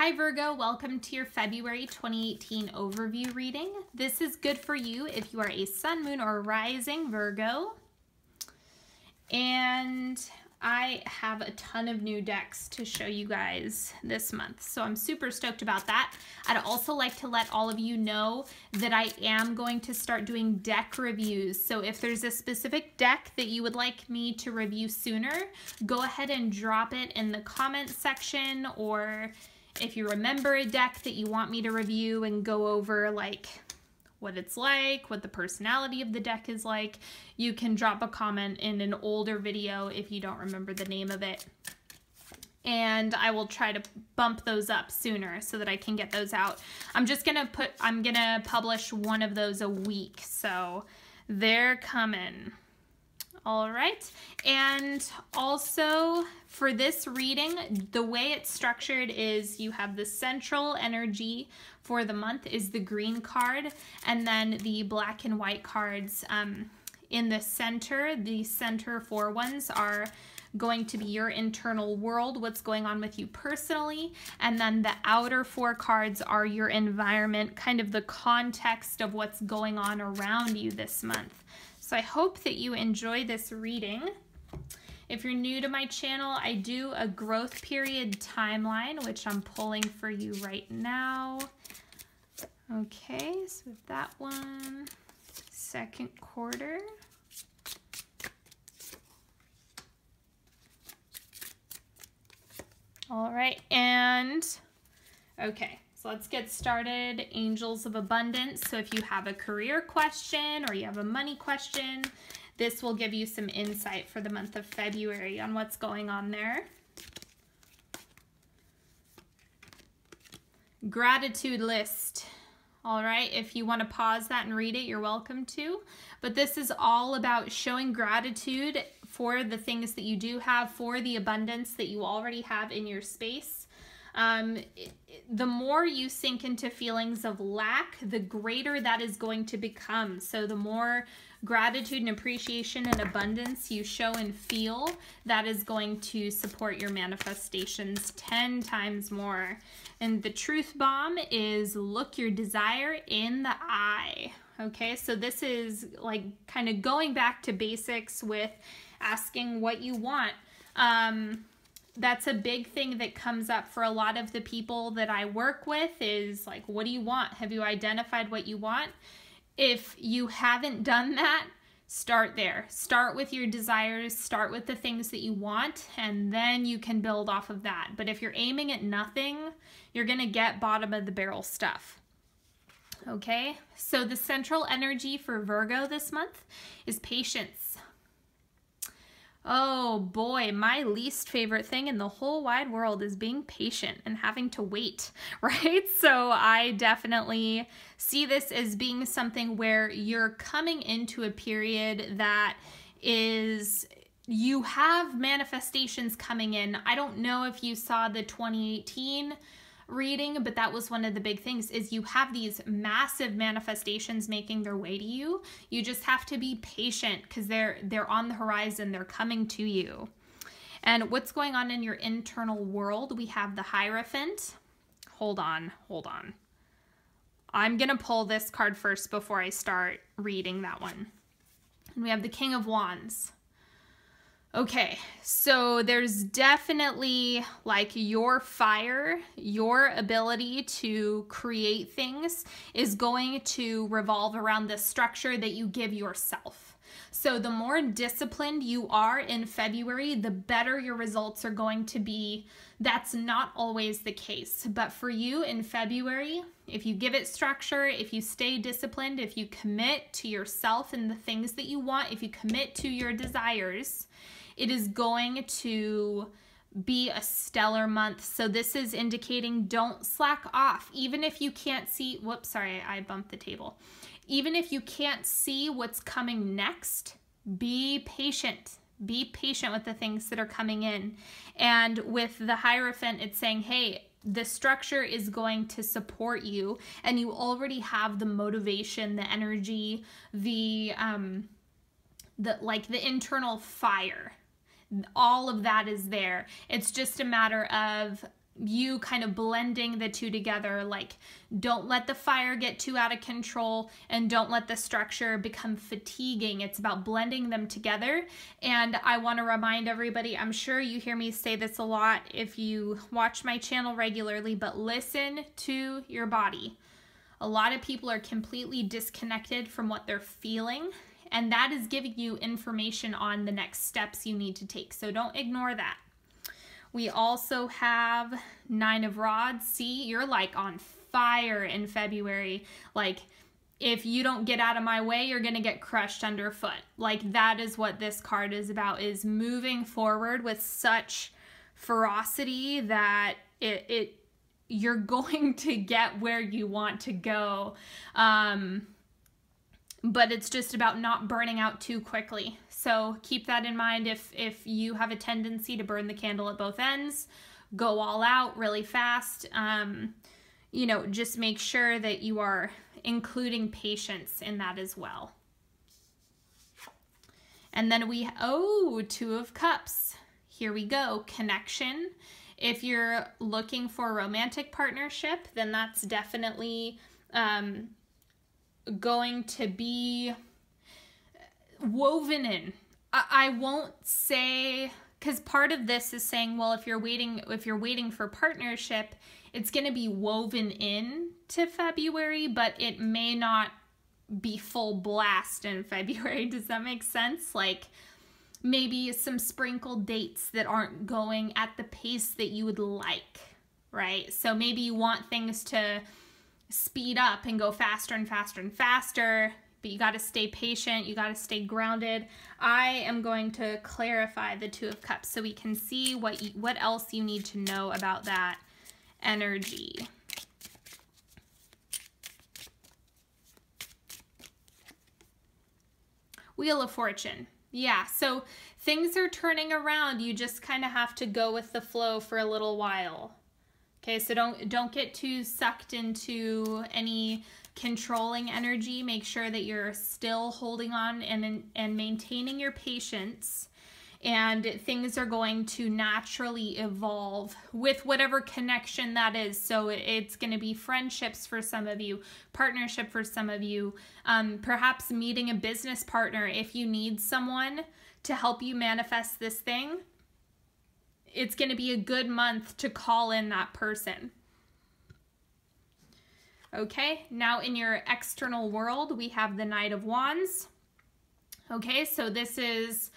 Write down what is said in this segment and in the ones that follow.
Hi Virgo, welcome to your February 2018 overview reading. This is good for you if you are a sun, moon, or rising Virgo. And I have a ton of new decks to show you guys this month, so I'm super stoked about that. I'd also like to let all of you know that I am going to start doing deck reviews, so if there's a specific deck that you would like me to review sooner, go ahead and drop it in the comments section, or if you remember a deck that you want me to review and go over like what it's like, what the personality of the deck is like, you can drop a comment in an older video if you don't remember the name of it. And I will try to bump those up sooner so that I can get those out. I'm just gonna put, I'm gonna publish one of those a week. So they're coming. All right, and also for this reading, the way it's structured is you have the central energy for the month is the green card, and then the black and white cards um, in the center, the center four ones are going to be your internal world, what's going on with you personally, and then the outer four cards are your environment, kind of the context of what's going on around you this month. So I hope that you enjoy this reading. If you're new to my channel, I do a growth period timeline, which I'm pulling for you right now. Okay, so with that one, second quarter. All right, and okay, so let's get started. Angels of Abundance. So if you have a career question or you have a money question, this will give you some insight for the month of February on what's going on there. Gratitude list. All right, if you want to pause that and read it, you're welcome to. But this is all about showing gratitude for the things that you do have, for the abundance that you already have in your space. Um, the more you sink into feelings of lack, the greater that is going to become. So the more gratitude and appreciation and abundance you show and feel, that is going to support your manifestations 10 times more. And the truth bomb is look your desire in the eye. Okay, so this is like kind of going back to basics with asking what you want. Um, that's a big thing that comes up for a lot of the people that I work with is like, what do you want? Have you identified what you want? If you haven't done that, start there. Start with your desires, start with the things that you want, and then you can build off of that. But if you're aiming at nothing, you're going to get bottom of the barrel stuff. Okay, so the central energy for Virgo this month is patience. Oh boy, my least favorite thing in the whole wide world is being patient and having to wait, right? So I definitely see this as being something where you're coming into a period that is you have manifestations coming in. I don't know if you saw the 2018 reading, but that was one of the big things is you have these massive manifestations making their way to you. You just have to be patient because they're they're on the horizon, they're coming to you. And what's going on in your internal world? We have the Hierophant. Hold on, hold on. I'm going to pull this card first before I start reading that one. And we have the King of Wands. Okay, so there's definitely like your fire, your ability to create things is going to revolve around the structure that you give yourself. So the more disciplined you are in February, the better your results are going to be. That's not always the case, but for you in February, if you give it structure, if you stay disciplined, if you commit to yourself and the things that you want, if you commit to your desires, it is going to be a stellar month. So this is indicating don't slack off. Even if you can't see, whoops, sorry, I bumped the table. Even if you can't see what's coming next, be patient. Be patient with the things that are coming in. And with the Hierophant, it's saying, hey, the structure is going to support you and you already have the motivation, the energy, the um the like the internal fire all of that is there. It's just a matter of you kind of blending the two together like don't let the fire get too out of control and don't let the structure become fatiguing. It's about blending them together. And i want to remind everybody i'm sure you hear me say this a lot if you watch my channel regularly but listen to your body. A lot of people are completely disconnected from what they're feeling and that is giving you information on the next steps you need to take. So don't ignore that we also have Nine of Rods. See, you're like on fire in February. Like, if you don't get out of my way, you're going to get crushed underfoot. Like, that is what this card is about, is moving forward with such ferocity that it, it you're going to get where you want to go. Um, but it's just about not burning out too quickly. So keep that in mind if if you have a tendency to burn the candle at both ends, go all out really fast. Um, you know, just make sure that you are including patience in that as well. And then we, oh, Two of Cups. Here we go, connection. If you're looking for a romantic partnership, then that's definitely um, going to be woven in. I, I won't say because part of this is saying, well, if you're waiting, if you're waiting for partnership, it's going to be woven in to February, but it may not be full blast in February. Does that make sense? Like maybe some sprinkled dates that aren't going at the pace that you would like, right? So maybe you want things to speed up and go faster and faster and faster but you got to stay patient, you got to stay grounded. I am going to clarify the 2 of cups so we can see what you, what else you need to know about that energy. Wheel of Fortune. Yeah, so things are turning around. You just kind of have to go with the flow for a little while. Okay, so don't don't get too sucked into any controlling energy. Make sure that you're still holding on and, and maintaining your patience. And things are going to naturally evolve with whatever connection that is. So it's going to be friendships for some of you, partnership for some of you, um, perhaps meeting a business partner if you need someone to help you manifest this thing. It's going to be a good month to call in that person. Okay, now in your external world, we have the Knight of Wands. Okay, so this is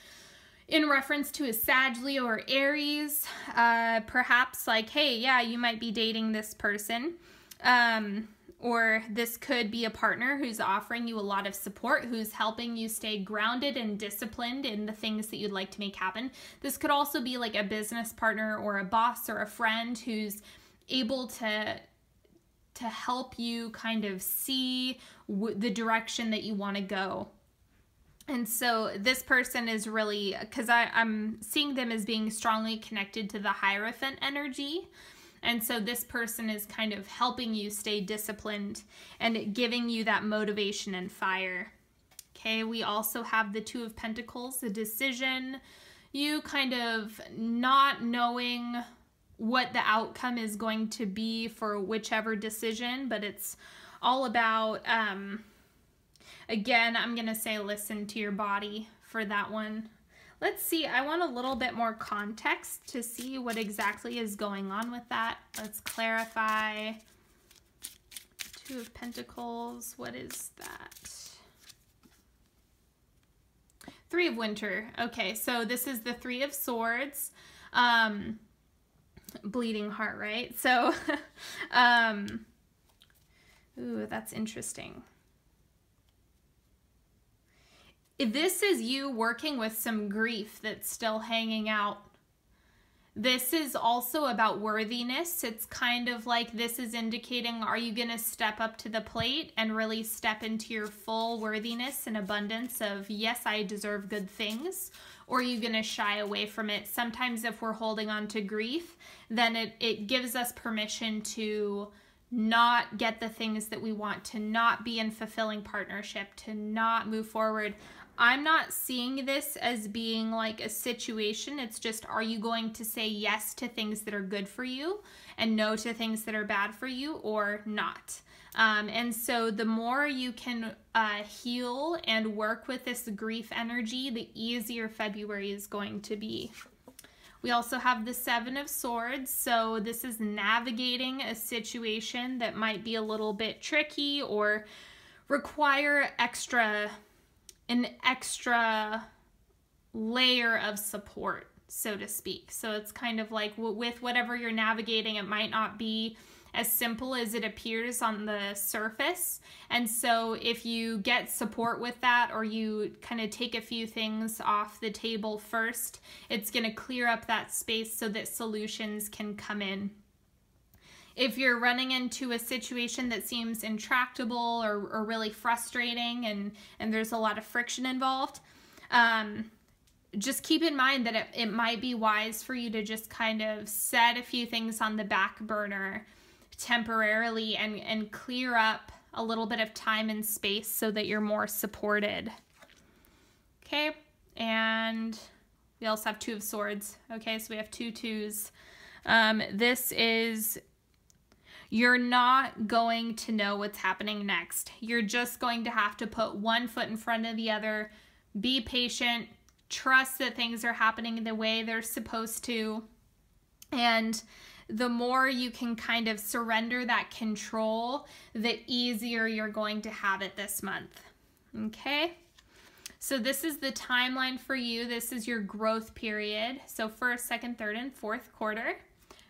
in reference to a Sag, Leo, or Aries. Uh, perhaps like, hey, yeah, you might be dating this person. Um, or this could be a partner who's offering you a lot of support, who's helping you stay grounded and disciplined in the things that you'd like to make happen. This could also be like a business partner or a boss or a friend who's able to to help you kind of see the direction that you want to go. And so this person is really, because I'm seeing them as being strongly connected to the Hierophant energy. And so this person is kind of helping you stay disciplined and giving you that motivation and fire. Okay, we also have the Two of Pentacles, the decision, you kind of not knowing what the outcome is going to be for whichever decision, but it's all about, um, again, I'm going to say listen to your body for that one. Let's see, I want a little bit more context to see what exactly is going on with that. Let's clarify. Two of Pentacles, what is that? Three of Winter. Okay, so this is the Three of Swords. Um, bleeding heart, right? So, um, ooh, that's interesting. If this is you working with some grief that's still hanging out, this is also about worthiness. It's kind of like this is indicating are you going to step up to the plate and really step into your full worthiness and abundance of, yes, I deserve good things? or are you going to shy away from it? Sometimes if we're holding on to grief, then it, it gives us permission to not get the things that we want, to not be in fulfilling partnership, to not move forward. I'm not seeing this as being like a situation. It's just, are you going to say yes to things that are good for you and no to things that are bad for you or not? Um, and so the more you can uh, heal and work with this grief energy, the easier February is going to be. We also have the Seven of Swords. So this is navigating a situation that might be a little bit tricky or require extra an extra layer of support, so to speak. So it's kind of like with whatever you're navigating, it might not be as simple as it appears on the surface. And so if you get support with that or you kind of take a few things off the table first, it's going to clear up that space so that solutions can come in if you're running into a situation that seems intractable or, or really frustrating and, and there's a lot of friction involved, um, just keep in mind that it, it might be wise for you to just kind of set a few things on the back burner temporarily and, and clear up a little bit of time and space so that you're more supported. Okay, and we also have two of swords. Okay, so we have two twos. Um, this is you're not going to know what's happening next. You're just going to have to put one foot in front of the other, be patient, trust that things are happening the way they're supposed to. And the more you can kind of surrender that control, the easier you're going to have it this month. Okay? So this is the timeline for you. This is your growth period. So first, second, third, and fourth quarter.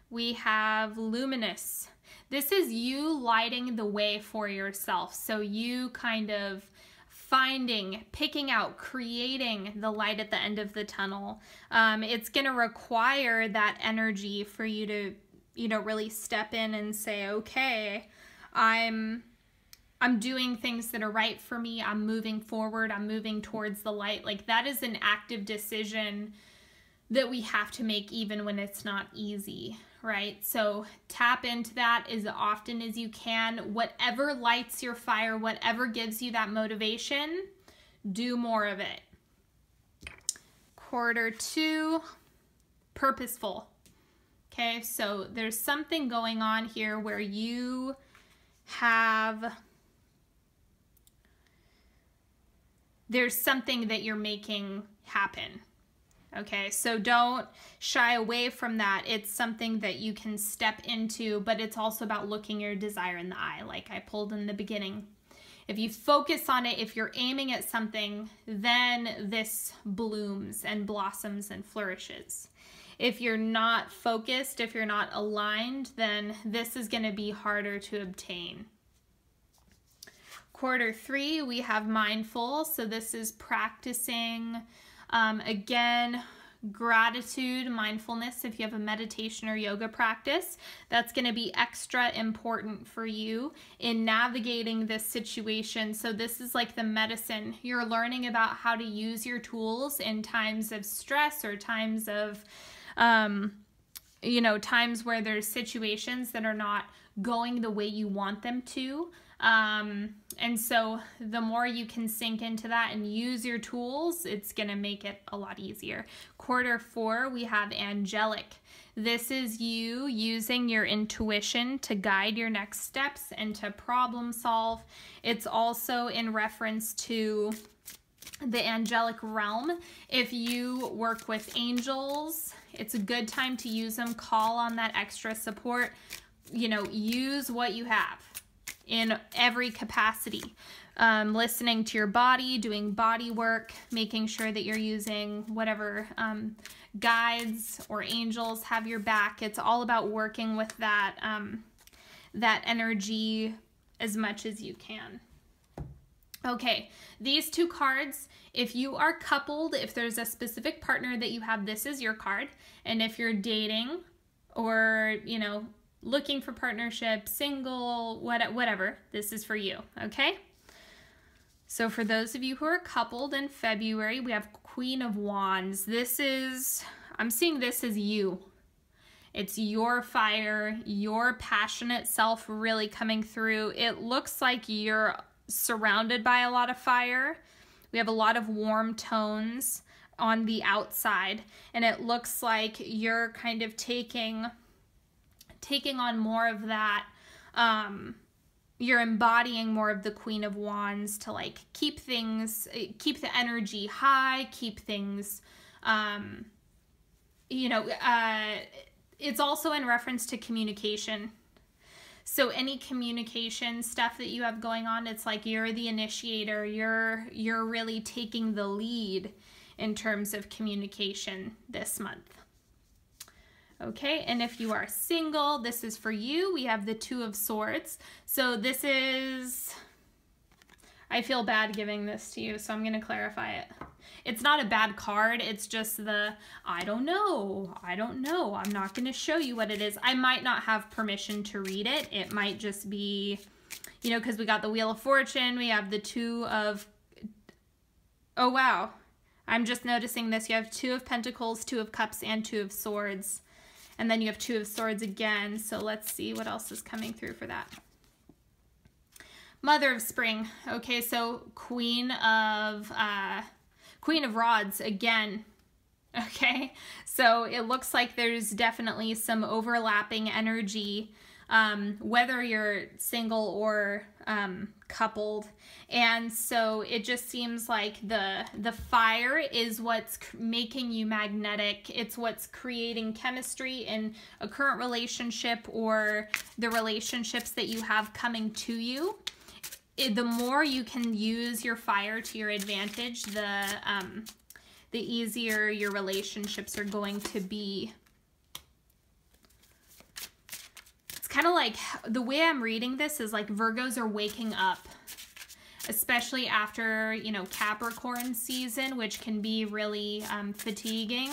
We have luminous. This is you lighting the way for yourself. So you kind of finding, picking out, creating the light at the end of the tunnel. Um, it's going to require that energy for you to, you know, really step in and say, okay, I'm I'm doing things that are right for me. I'm moving forward. I'm moving towards the light. Like that is an active decision that we have to make even when it's not easy right? So tap into that as often as you can. Whatever lights your fire, whatever gives you that motivation, do more of it. Quarter two, purposeful. Okay, so there's something going on here where you have there's something that you're making happen Okay, so don't shy away from that. It's something that you can step into, but it's also about looking your desire in the eye, like I pulled in the beginning. If you focus on it, if you're aiming at something, then this blooms and blossoms and flourishes. If you're not focused, if you're not aligned, then this is going to be harder to obtain. Quarter three, we have mindful. So this is practicing um, again, gratitude, mindfulness, if you have a meditation or yoga practice, that's going to be extra important for you in navigating this situation. So, this is like the medicine. You're learning about how to use your tools in times of stress or times of, um, you know, times where there's situations that are not going the way you want them to. Um, and so the more you can sink into that and use your tools, it's going to make it a lot easier. Quarter four, we have angelic. This is you using your intuition to guide your next steps and to problem solve. It's also in reference to the angelic realm. If you work with angels, it's a good time to use them. Call on that extra support. You know, use what you have in every capacity. Um, listening to your body, doing body work, making sure that you're using whatever um, guides or angels have your back. It's all about working with that um, that energy as much as you can. Okay, these two cards, if you are coupled, if there's a specific partner that you have, this is your card. And if you're dating or, you know, looking for partnership, single, what, whatever, this is for you, okay? So for those of you who are coupled in February, we have Queen of Wands. This is, I'm seeing this as you. It's your fire, your passionate self really coming through. It looks like you're surrounded by a lot of fire, we have a lot of warm tones on the outside and it looks like you're kind of taking taking on more of that um you're embodying more of the queen of wands to like keep things keep the energy high keep things um you know uh it's also in reference to communication. So any communication stuff that you have going on it's like you're the initiator you're you're really taking the lead in terms of communication this month Okay, and if you are single, this is for you. We have the Two of Swords. So this is, I feel bad giving this to you, so I'm going to clarify it. It's not a bad card. It's just the, I don't know. I don't know. I'm not going to show you what it is. I might not have permission to read it. It might just be, you know, because we got the Wheel of Fortune. We have the Two of, oh, wow. I'm just noticing this. You have Two of Pentacles, Two of Cups, and Two of Swords. And then you have Two of Swords again. So let's see what else is coming through for that. Mother of Spring. Okay, so Queen of uh, Queen of Rods again. Okay, so it looks like there's definitely some overlapping energy um, whether you're single or um, coupled. And so it just seems like the the fire is what's making you magnetic. It's what's creating chemistry in a current relationship or the relationships that you have coming to you. It, the more you can use your fire to your advantage, the um, the easier your relationships are going to be kind of like the way I'm reading this is like Virgos are waking up, especially after, you know, Capricorn season, which can be really um, fatiguing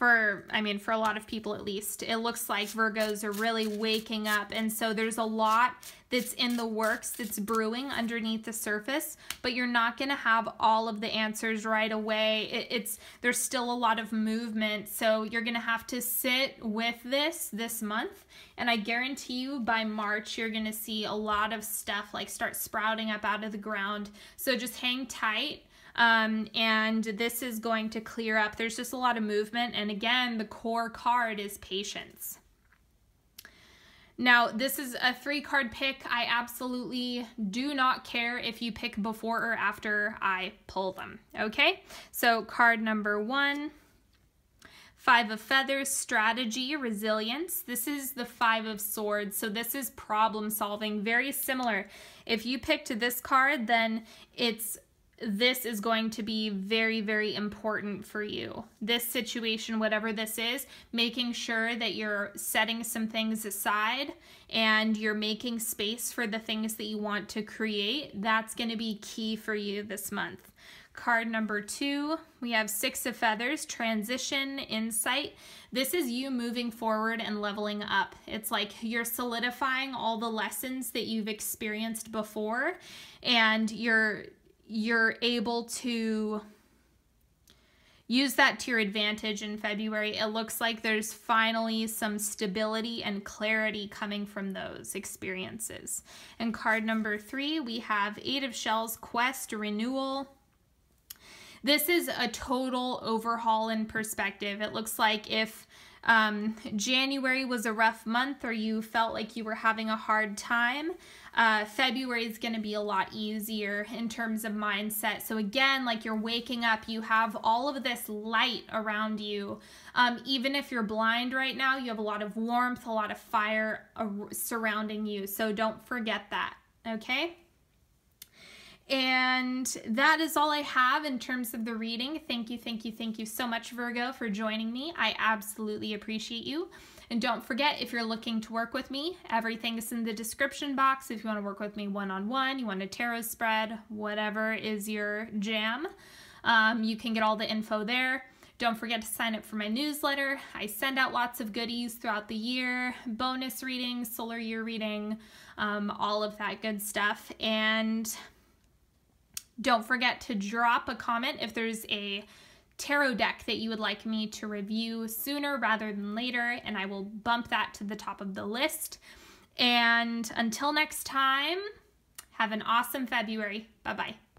for, I mean, for a lot of people at least. It looks like Virgos are really waking up. And so there's a lot that's in the works that's brewing underneath the surface, but you're not going to have all of the answers right away. It, it's There's still a lot of movement. So you're going to have to sit with this this month. And I guarantee you by March, you're going to see a lot of stuff like start sprouting up out of the ground. So just hang tight um, and this is going to clear up. There's just a lot of movement. And again, the core card is patience. Now, this is a three card pick. I absolutely do not care if you pick before or after I pull them, okay? So card number one, Five of Feathers, Strategy, Resilience. This is the Five of Swords, so this is problem solving, very similar. If you picked this card, then it's this is going to be very, very important for you. This situation, whatever this is, making sure that you're setting some things aside and you're making space for the things that you want to create, that's going to be key for you this month. Card number two, we have Six of Feathers, Transition, Insight. This is you moving forward and leveling up. It's like you're solidifying all the lessons that you've experienced before and you're you're able to use that to your advantage in February. It looks like there's finally some stability and clarity coming from those experiences. And card number three, we have Eight of Shells, Quest, Renewal. This is a total overhaul in perspective. It looks like if um, January was a rough month or you felt like you were having a hard time, uh, February is going to be a lot easier in terms of mindset. So, again, like you're waking up, you have all of this light around you. Um, even if you're blind right now, you have a lot of warmth, a lot of fire surrounding you. So, don't forget that. Okay? And that is all I have in terms of the reading. Thank you, thank you, thank you so much, Virgo, for joining me. I absolutely appreciate you. And don't forget, if you're looking to work with me, everything is in the description box. If you want to work with me one-on-one, you want a tarot spread, whatever is your jam, um, you can get all the info there. Don't forget to sign up for my newsletter. I send out lots of goodies throughout the year, bonus readings, solar year reading, um, all of that good stuff. And don't forget to drop a comment if there's a tarot deck that you would like me to review sooner rather than later, and I will bump that to the top of the list. And until next time, have an awesome February. Bye bye.